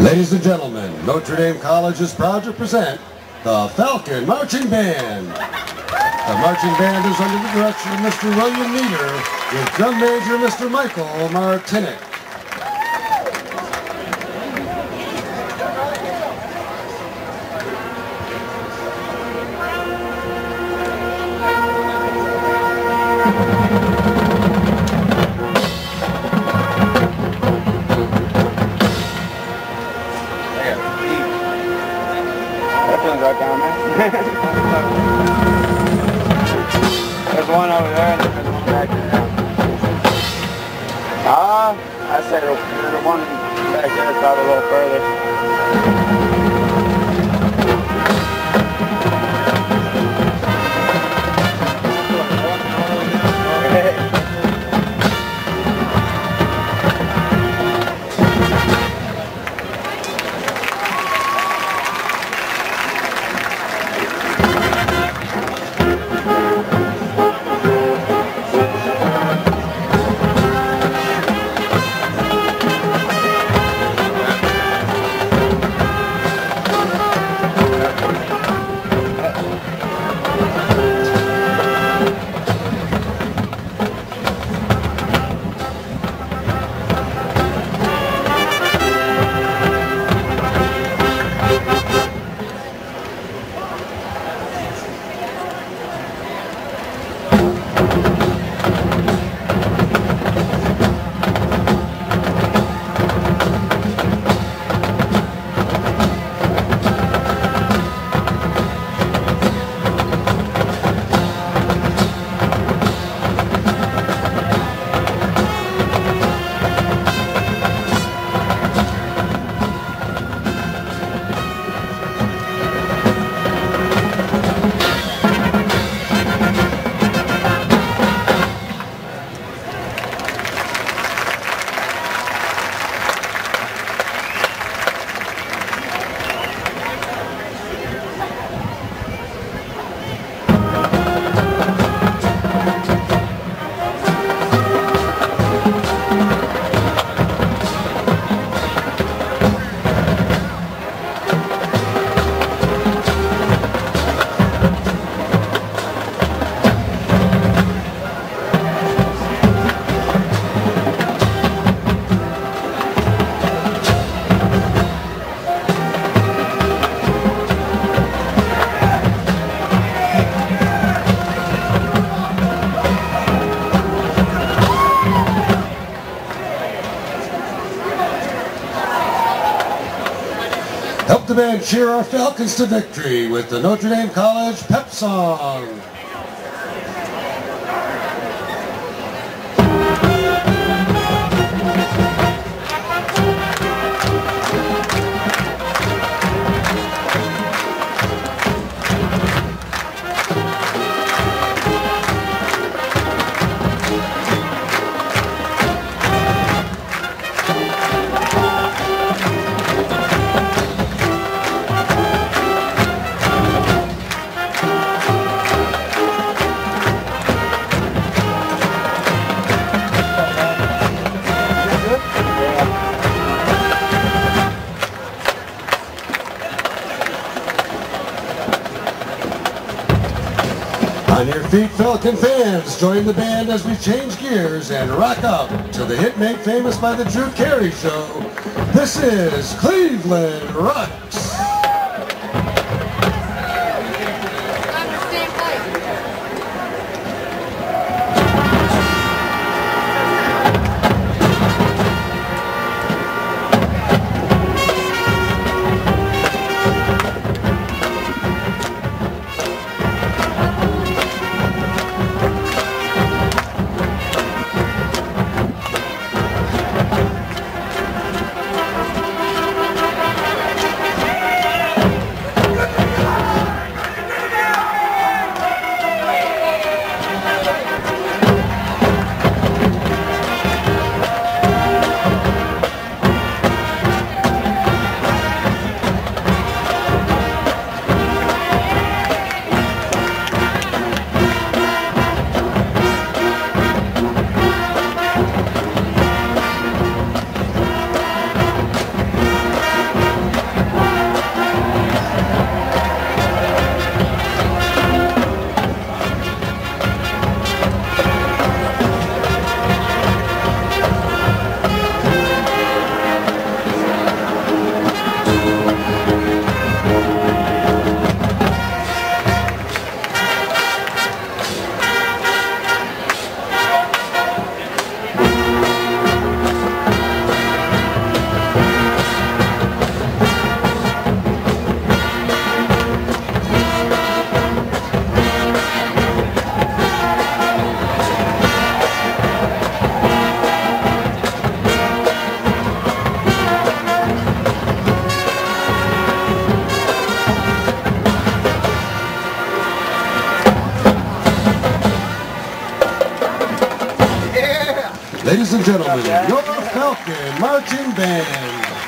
Ladies and gentlemen, Notre Dame College is proud to present the Falcon Marching Band. The marching band is under the direction of Mr. William Nieder with drum major Mr. Michael Martinick. One over there and there's one back there. Ah, I said the one back there is probably a little further. Help the band cheer our Falcons to victory with the Notre Dame College pep song. On your feet, Falcon fans, join the band as we change gears and rock up to the hit made famous by the Drew Carey Show. This is Cleveland Rocks. Ladies and gentlemen, your Falcon Marching Band.